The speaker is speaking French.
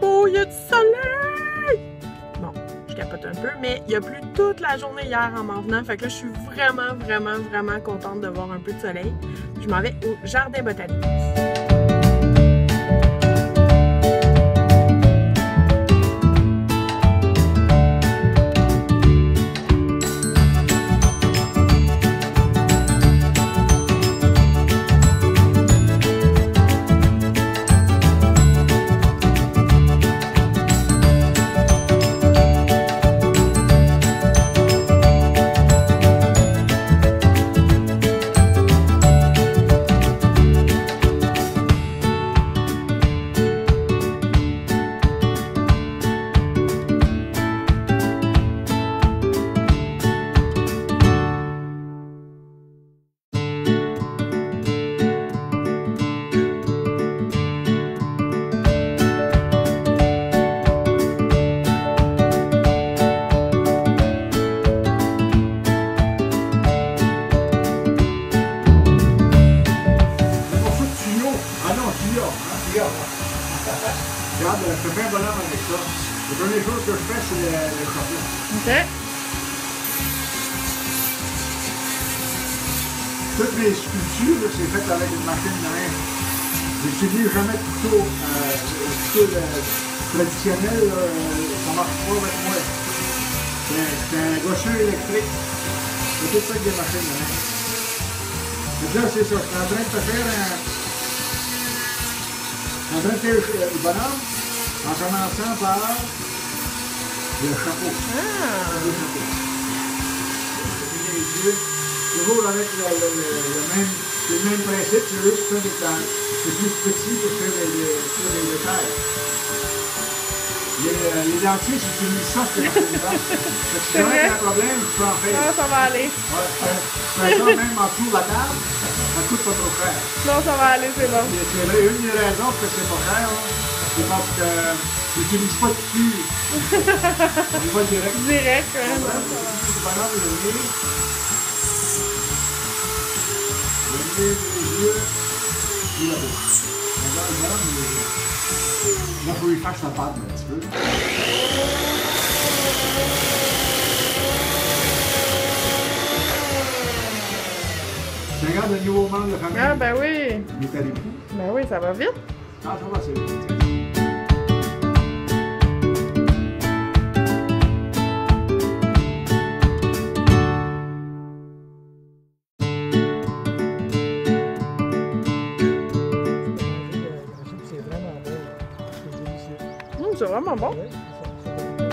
beau, il y a du soleil! Bon, je capote un peu, mais il y a plu toute la journée hier en m'en venant. Fait que là, je suis vraiment, vraiment, vraiment contente de voir un peu de soleil. Je m'en vais au jardin botanique. Regarde, je fais bien bonhomme avec ça. La première chose que je fais, c'est le, le chapeau. OK. Toutes mes sculptures, c'est fait avec une machine de main. J'utilise jamais de couteau. Euh, le couteau traditionnel, euh, ça marche pas avec moi. C'est un gaucheur électrique. C'est tout ça avec des machines de main. Donc là, c'est ça. Je suis en train de faire un. En train de faire le bonhomme en commençant par le chapeau. Ah! Le chapeau. Les yeux, Toujours avec le, le, le, même, le même principe, c'est juste que c'est plus petit pour faire les, les, détails. Les, euh, les ça, c'est la Fait que si C'est jamais il y a un problème, je peux en faire. Ah, ça va aller. Ouais, je fais ça même en dessous de la table, ça coûte pas trop cher. Non, ça va aller, c'est bon. Et c'est là, une des raisons que c'est pas cher, là, c'est parce que j'utilise pas de cul. Direct. Direct, hein. Le bonhomme, le nez. Le nez, les yeux, et la bouche. Regarde, le bonhomme, il est- Là, il faut lui faire sa patte un petit peu. Le nouveau membre de la famille. Ah, ben oui. Il est à l'époux. Ben oui, ça va vite. Ah, ça va, c'est bien. C'est vraiment bon. Ouais, ça- ça-